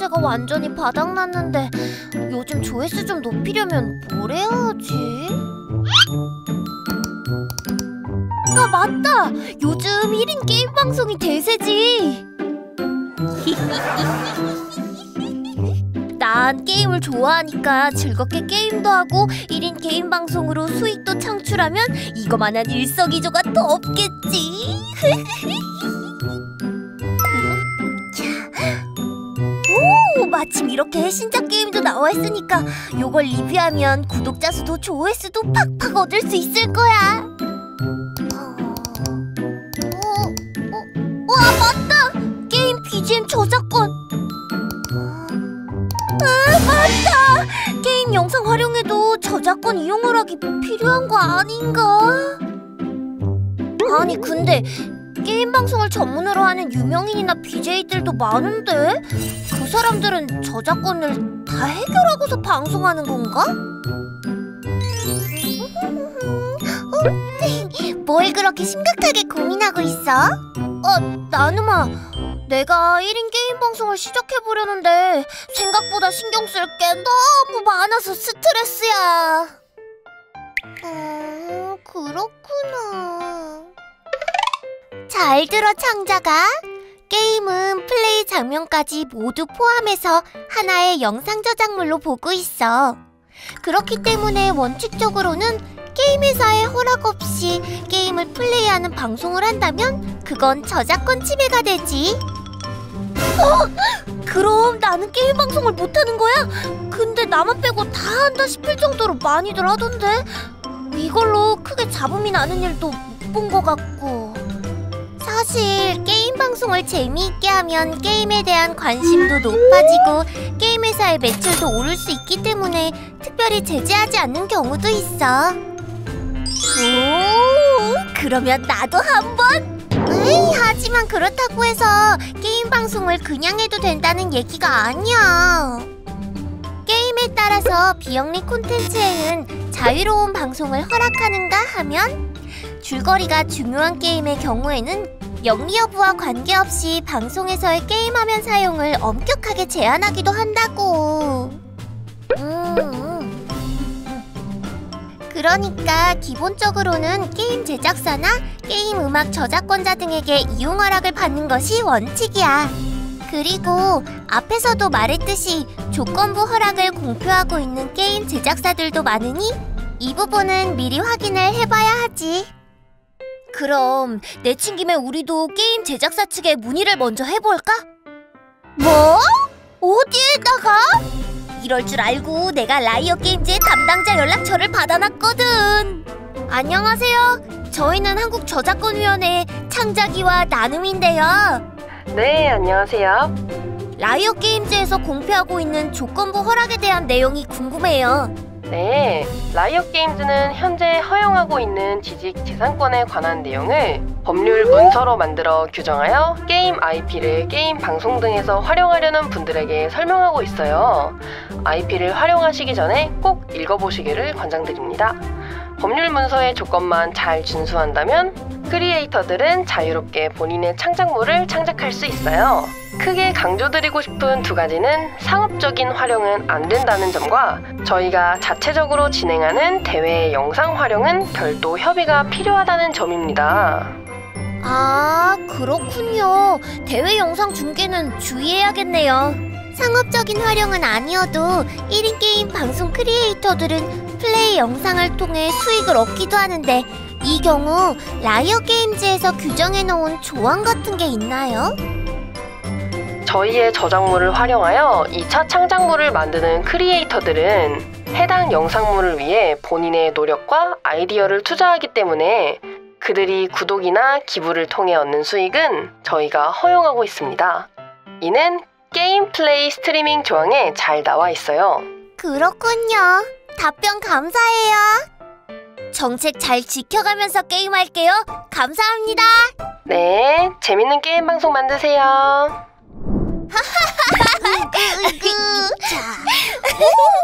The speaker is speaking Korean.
시청자가 완전히 바닥났는데 요즘 조회수 좀 높이려면 뭘 해야 하지? 아 맞다! 요즘 1인 게임 방송이 대세지! 난 게임을 좋아하니까 즐겁게 게임도 하고 1인 게임 방송으로 수익도 창출하면 이거만한 일석이조가 더 없겠지. 마침 이렇게 신작 게임도 나와 있으니까 요걸 리뷰하면 구독자 수도 조회수도 팍팍 얻을 수 있을 거야. 어, 어, 와 맞다! 게임 BGM 저작권. 아 맞다! 게임 영상 활용에도 저작권 이용을 하기 필요한 거 아닌가? 아니 근데 게임 방송을 전문으로 하는 유명인이나 BJ들도 많은데 그 사람들은 저작권을 다 해결하고서 방송하는 건가? 뭘 그렇게 심각하게 고민하고 있어? 어, 나누마 내가 1인 게임 방송을 시작해보려는데 생각보다 신경 쓸 게 너무 많아서 스트레스야 음, 잘 들어 창자가 게임은 플레이 장면까지 모두 포함해서 하나의 영상 저작물로 보고 있어 그렇기 때문에 원칙적으로는 게임 회사의 허락 없이 게임을 플레이하는 방송을 한다면 그건 저작권 침해가 되지. 어? 그럼 나는 게임 방송을 못하는 거야? 근데 나만 빼고 다 한다 싶을 정도로 많이들 하던데 이걸로 크게 잡음이 나는 일도 못 본 것 같고 사실 게임 방송을 재미있게 하면 게임에 대한 관심도 높아지고 게임 회사의 매출도 오를 수 있기 때문에 특별히 제재하지 않는 경우도 있어. 오, 그러면 나도 한번? 에이, 하지만 그렇다고 해서 게임 방송을 그냥 해도 된다는 얘기가 아니야. 게임에 따라서 비영리 콘텐츠에는 자유로운 방송을 허락하는가 하면 줄거리가 중요한 게임의 경우에는 영리 여부와 관계없이 방송에서의 게임 화면 사용을 엄격하게 제한하기도 한다고. 음. 그러니까 기본적으로는 게임 제작사나 게임 음악 저작권자 등에게 이용 허락을 받는 것이 원칙이야. 그리고 앞에서도 말했듯이 조건부 허락을 공표하고 있는 게임 제작사들도 많으니 이 부분은 미리 확인을 해봐야 하지. 그럼 내친 김에 우리도 게임 제작사 측에 문의를 먼저 해볼까? 뭐? 어디에다가? 이럴 줄 알고 내가 라이엇 게임즈의 담당자 연락처를 받아놨거든. 안녕하세요. 저희는 한국 저작권위원회 창작이와 나눔인데요. 네, 안녕하세요. 라이엇 게임즈에서 공표하고 있는 조건부 허락에 대한 내용이 궁금해요. 네, 라이엇 게임즈는 현재 허용하고 있는 지식 재산권에 관한 내용을 법률 문서로 만들어 규정하여 게임 IP를 게임 방송 등에서 활용하려는 분들에게 설명하고 있어요. IP를 활용하시기 전에 꼭 읽어보시기를 권장드립니다. 법률 문서의 조건만 잘 준수한다면 크리에이터들은 자유롭게 본인의 창작물을 창작할 수 있어요. 크게 강조드리고 싶은 두 가지는 상업적인 활용은 안 된다는 점과 저희가 자체적으로 진행하는 대회의 영상 활용은 별도 협의가 필요하다는 점입니다. 아, 그렇군요. 대회 영상 중계는 주의해야겠네요. 상업적인 활용은 아니어도 1인 게임 방송 크리에이터들은 플레이 영상을 통해 수익을 얻기도 하는데 이 경우 라이엇 게임즈에서 규정해 놓은 조항 같은 게 있나요? 저희의 저작물을 활용하여 2차 창작물을 만드는 크리에이터들은 해당 영상물을 위해 본인의 노력과 아이디어를 투자하기 때문에 그들이 구독이나 기부를 통해 얻는 수익은 저희가 허용하고 있습니다. 이는 게임 플레이 스트리밍 조항에 잘 나와 있어요. 그렇군요. 답변 감사해요. 정책 잘 지켜가면서 게임할게요. 감사합니다. 네, 재밌는 게임 방송 만드세요. Ooh.